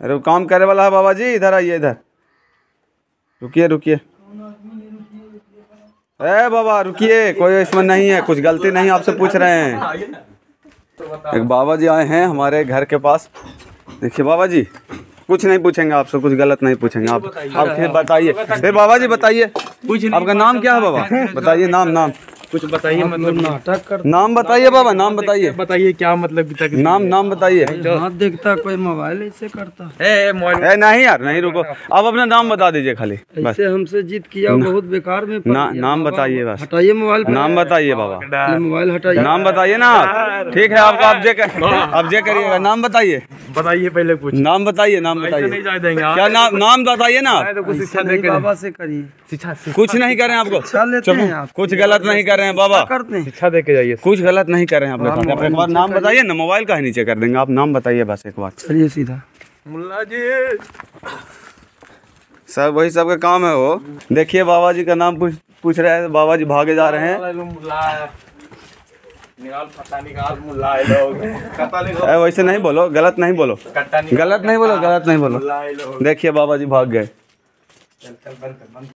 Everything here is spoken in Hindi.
अरे काम करे वाला है बाबा जी इधर आइए इधर। रुकिए रुकिए। ए बाबा रुकिए कोई इसमें नहीं है कुछ गलती नहीं आपसे पूछ रहे हैं। एक बाबा जी आए हैं हमारे घर के पास। देखिए बाबा जी कुछ नहीं पूछेंगे आपसे कुछ गलत नहीं पूछेंगे। आप आप फिर बताइए। फिर बाबा जी बताइए आपका नाम क्या है बाबा? बताइए नाम नाम। कुछ बताइए मतलब नाटक कर नाम बताइए बाबा नाम बताइए। बताइए क्या मतलब तक नाम नाम बताइए। हाथ देखता कोई मोबाइल ऐसे करता। ए मोबाइल नहीं यार नहीं रुको। आप अपना नाम बता दीजिए खाली ऐसे हमसे जीत किया बहुत बेकार में। नाम बताइए बस। हटाइए मोबाइल नाम बताइए बाबा। मोबाइल हटाइए। नाम बताइए ना आप। ठीक है आपका आप जे आप जे करिएगा नाम बताइए। बताइए पहले कुछ। नाम बताइए नाम बताइए। क्या नाम नाम बताइए ना तो कुछ शिक्षा से करिए। कुछ नहीं कर हैं आपको लेते हैं आप। कुछ गलत नहीं कर। रहे हैं बाबा। करते हैं। शिक्षा दे के जाइए। कुछ गलत नहीं कर रहे हैं आप एक बार नाम बताइए ना मोबाइल का ही नीचे कर देंगे? आप नाम बताइए बस एक बार। चलिए सीधा। मुल्ला जी। सब वही सबका काम है वो। देखिए बाबा जी का नाम पूछ पूछ रहे हैं बाबा जी भागे जा रहे हैं। निकाल पता निकाल मुल्ला है लोग। वैसे नहीं बोलो गलत नहीं बोलो। गलत नहीं बोलो गलत नहीं बोलो। है देखिए बाबा जी भाग गए।